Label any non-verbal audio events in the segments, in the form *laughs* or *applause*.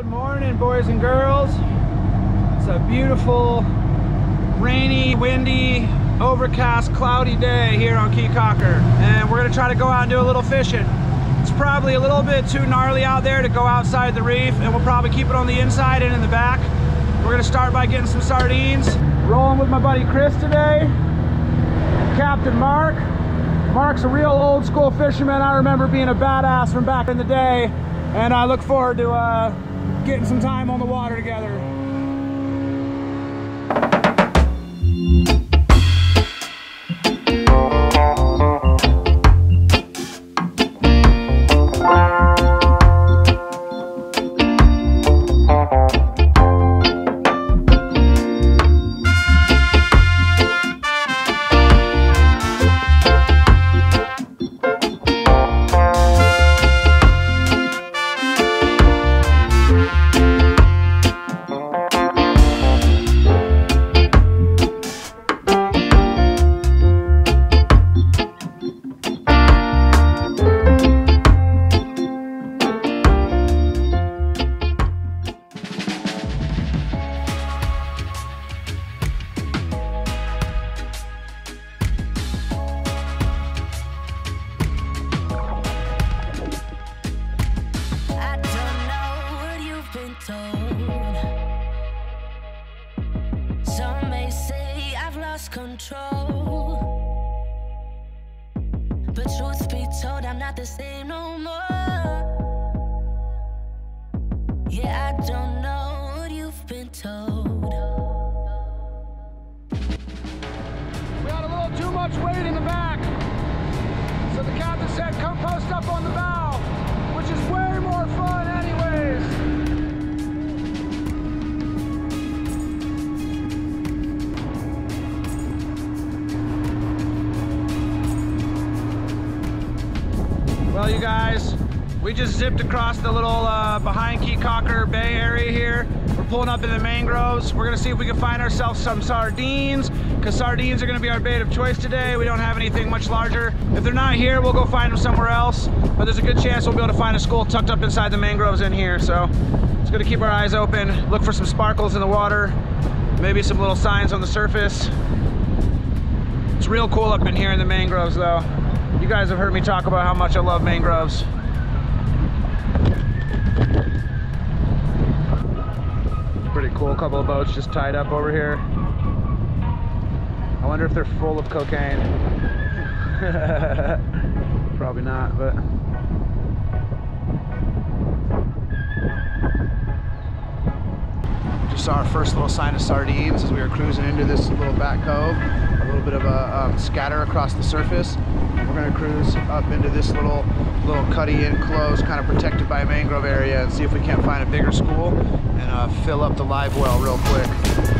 Good morning, boys and girls. It's a beautiful, rainy, windy, overcast, cloudy day here on Caye Caulker. And we're gonna try to go out and do a little fishing. It's probably a little bit too gnarly out there to go outside the reef, and we'll probably keep it on the inside and in the back. We're gonna start by getting some sardines. Rolling with my buddy Chris today, Captain Mark. Mark's a real old school fisherman. I remember being a badass from back in the day, and I look forward to uh, getting some time on the water together. Told, I'm guys, we just zipped across the little uh, behind Caye Caulker Bay area here. We're pulling up in the mangroves. We're gonna see if we can find ourselves some sardines, because sardines are gonna be our bait of choice today. We don't have anything much larger. If they're not here, we'll go find them somewhere else. But there's a good chance we'll be able to find a school tucked up inside the mangroves in here. So it's gonna keep our eyes open, look for some sparkles in the water, maybe some little signs on the surface. It's real cool up in here in the mangroves though. You guys have heard me talk about how much I love mangroves. Pretty cool couple of boats just tied up over here. I wonder if they're full of cocaine. *laughs* Probably not, but. Saw our first little sign of sardines as we were cruising into this little back cove. A little bit of a um, scatter across the surface. And we're gonna cruise up into this little little cutty enclosed, kind of protected by a mangrove area and see if we can't find a bigger school and uh, fill up the live well real quick.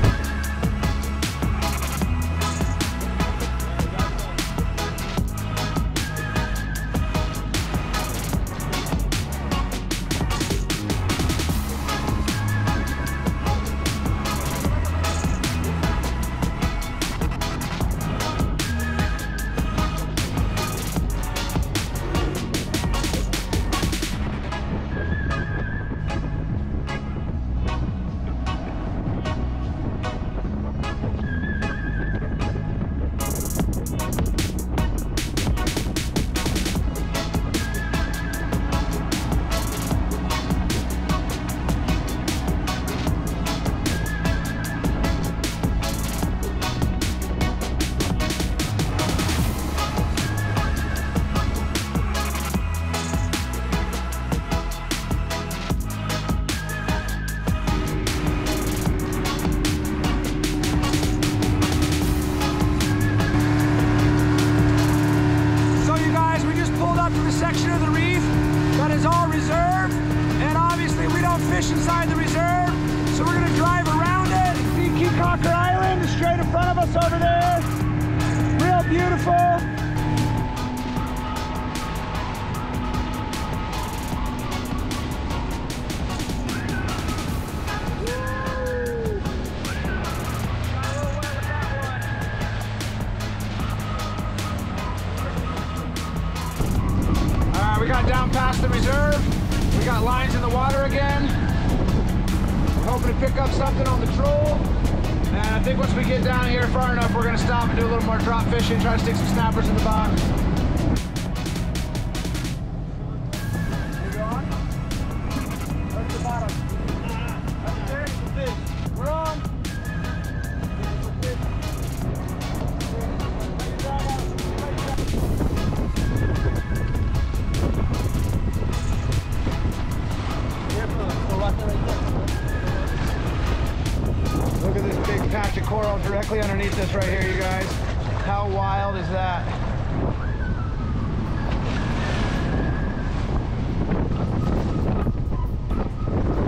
Inside the reserve, so we're gonna drive around it, see Caulker Island straight in front of us over there. Real beautiful. We got down past the reserve. We got lines in the water again. Pick up something on the troll. And I think once we get down here far enough, we're gonna stop and do a little more drop fishing, try to stick some snappers in the box. Us right here, you guys. How wild is that?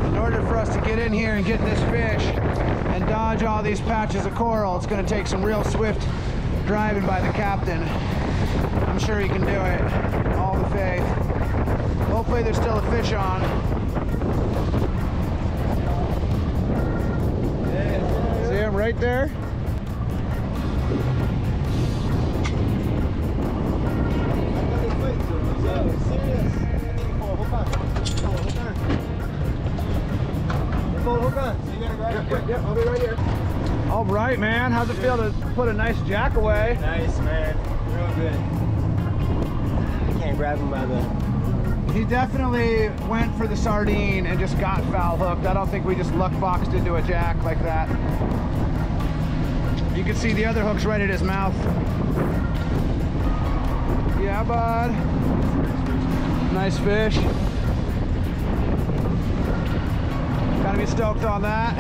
In order for us to get in here and get this fish and dodge all these patches of coral, it's gonna take some real swift driving by the captain. I'm sure he can do it. All the faith. Hopefully there's still a fish on. See him right there? I'll be right here. All right, man. How's it feel to put a nice jack away? Nice, man. Real good. I can't grab him by the. He definitely went for the sardine and just got foul hooked. I don't think we just luck boxed into a jack like that. You can see the other hook's right at his mouth. Yeah, bud. Nice fish. Gotta be stoked on that.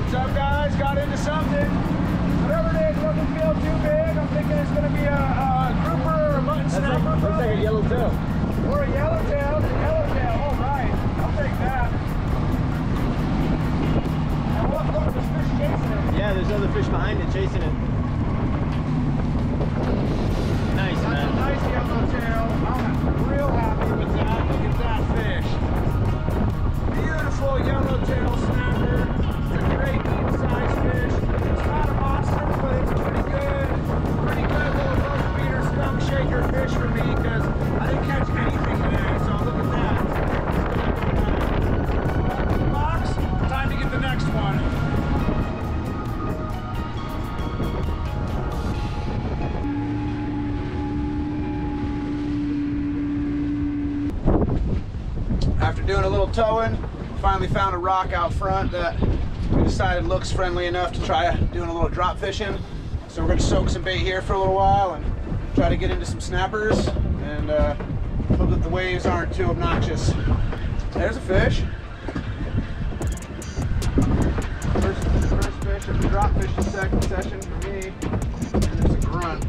What's up, guys? Got into something. Towing, finally found a rock out front that we decided looks friendly enough to try doing a little drop fishing. So we're gonna soak some bait here for a little while and try to get into some snappers and uh, hope that the waves aren't too obnoxious. There's a fish. First, first fish of the drop fishing second session for me. And there's a grunt.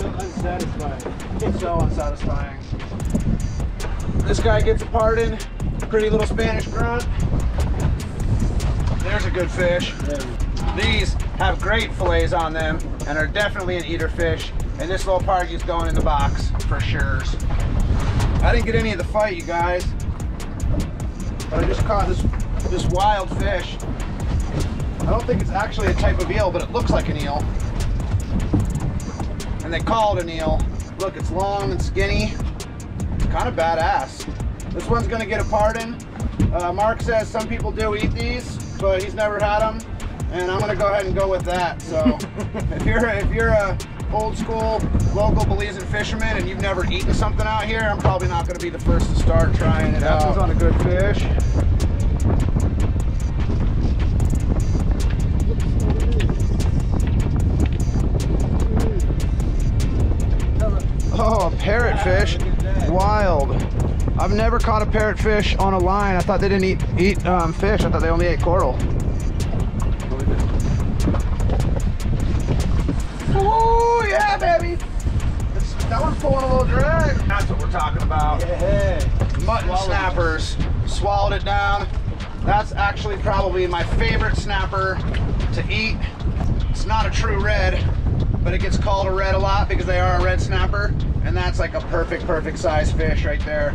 So unsatisfying. It's so unsatisfying. This guy gets a pardon. Pretty little Spanish grunt. There's a good fish. These have great fillets on them and are definitely an eater fish. And this little party is going in the box for sure. I didn't get any of the fight, you guys. But I just caught this this wild fish. I don't think it's actually a type of eel, but it looks like an eel. And they call it an eel. Look, it's long and skinny. Kind of badass. This one's gonna get a pardon. Uh, Mark says some people do eat these, but he's never had them, and I'm gonna go ahead and go with that. So, *laughs* if you're if you're a old school local Belizean fisherman and you've never eaten something out here, I'm probably not gonna be the first to start trying it That out. one's on a good fish. Oh, a parrotfish. Wild. I've never caught a parrotfish on a line. I thought they didn't eat eat um, fish. I thought they only ate coral. Oh yeah, baby. That one's pulling a little drag. That's what we're talking about. Yeah. Mutton Swallowed snappers. Swallowed it down. That's actually probably my favorite snapper to eat. It's not a true red, but it gets called a red a lot because they are a red snapper. And that's like a perfect, perfect size fish right there.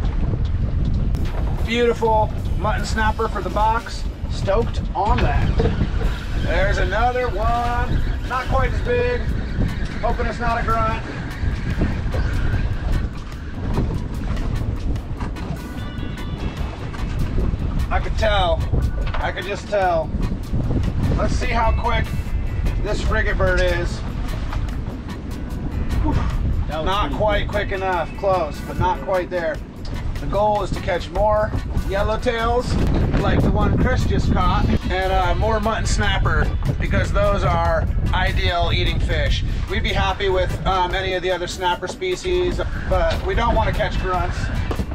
Beautiful mutton snapper for the box. Stoked on that. There's another one. Not quite as big. Hoping it's not a grunt. I could tell. I could just tell. Let's see how quick this frigate bird is. Was Not quite good. quick enough. Close, but not quite there. The goal is to catch more yellowtails like the one Chris just caught and uh, more mutton snapper because those are ideal eating fish. We'd be happy with um, any of the other snapper species, but we don't want to catch grunts.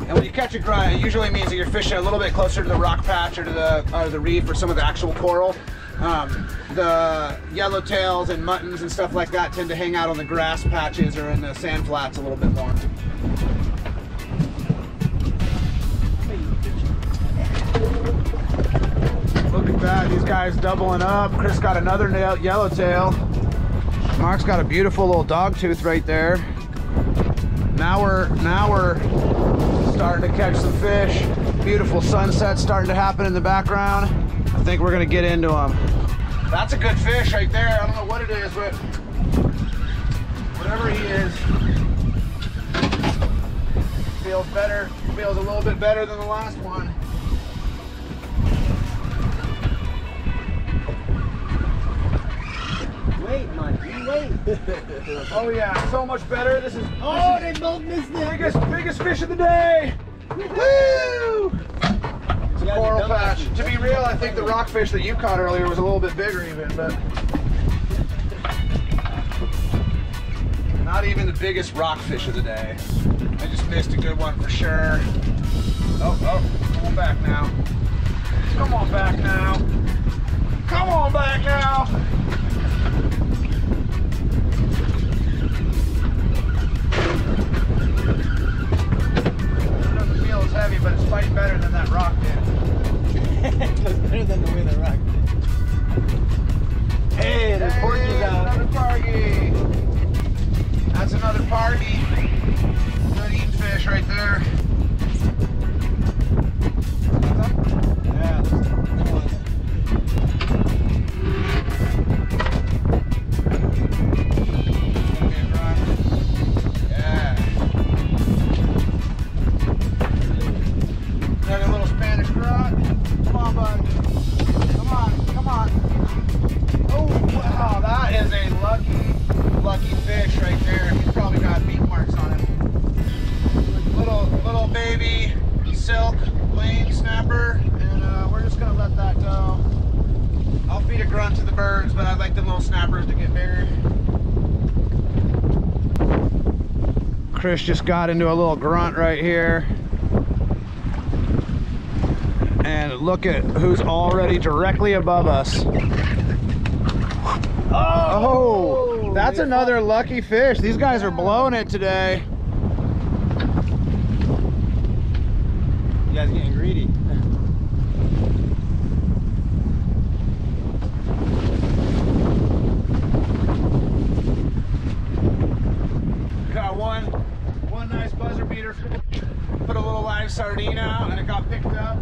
And when you catch a grunt, it usually means that you're fishing a little bit closer to the rock patch or to the, or the reef or some of the actual coral. Um, the yellowtails and muttons and stuff like that tend to hang out on the grass patches or in the sand flats a little bit more. Look at that, these guys doubling up. Chris got another yellowtail. Mark's got a beautiful little dog tooth right there. Now we're now we're starting to catch some fish. Beautiful sunset starting to happen in the background. I think we're gonna get into them. That's a good fish right there. I don't know what it is, but whatever he is, feels better. Feels a little bit better than the last one. Wait, man, you wait. *laughs* Oh yeah, so much better. This is oh, this they both missed is it. biggest biggest fish of the day. Woo! It's a Yeah, coral patch. To be real, I think the rockfish that you caught earlier was a little bit bigger even, but not even the biggest rockfish of the day. I just missed a good one for sure. Oh, oh, come on back now. Come on back now. Come on back now. As heavy, but it's fighting better than that rock did. *laughs* it better than the way the rock did. Hey, there's Hey, out. Another pargy. That's another pargy. And uh, we're just gonna let that go. I'll feed a grunt to the birds, but I'd like the little snappers to get bigger. Chris just got into a little grunt right here. And look at who's already directly above us. Oh, that's they another lucky fish. These guys are blowing it today. You guys getting greedy. *laughs* Got one, one beater. Put a little live sardine out and it got picked up.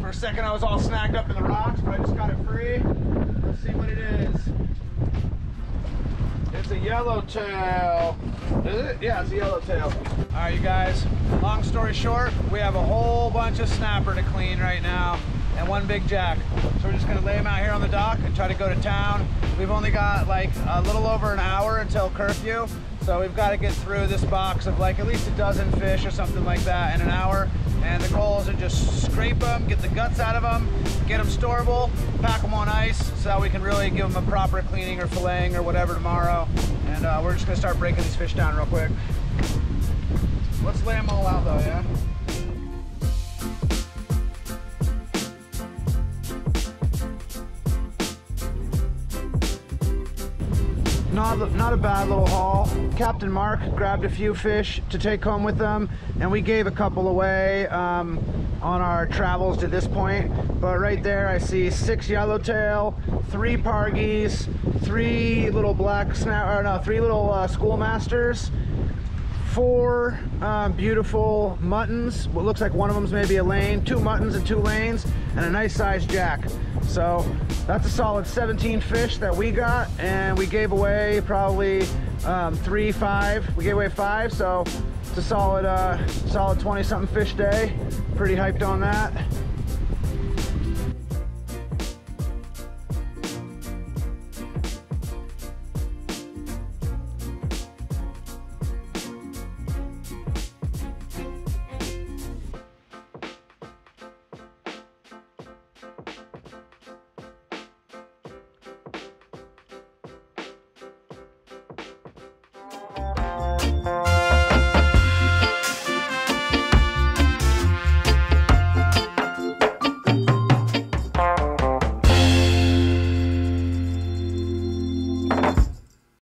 For a second I was all snagged up in the rocks, but I just got it free. Let's see what it is. It's a yellowtail. Is it? Yeah, it's a yellowtail. All right, you guys. Long story short, we have a whole bunch of snapper to clean right now and one big jack. So we're just gonna lay them out here on the dock and try to go to town. We've only got like a little over an hour until curfew. So we've got to get through this box of like at least a dozen fish or something like that in an hour. And the goal is to just scrape them, get the guts out of them, get them storable, pack them on ice so that we can really give them a proper cleaning or filleting or whatever tomorrow. And uh, we're just gonna start breaking these fish down real quick. Let's lay them all out though, yeah? Not, a- not a bad little haul. Captain Mark grabbed a few fish to take home with them, and we gave a couple away um, on our travels to this point. But right there, I see six yellowtail, three pargies, three little black snap, or no, three little uh, schoolmasters, four um, beautiful muttons. What looks like one of them's maybe a lane, two muttons and two lanes, and a nice sized jack. So that's a solid 17 fish that we got, and we gave away probably um, three, five. We gave away five, so it's a solid, uh, solid 20 something fish day. Pretty hyped on that.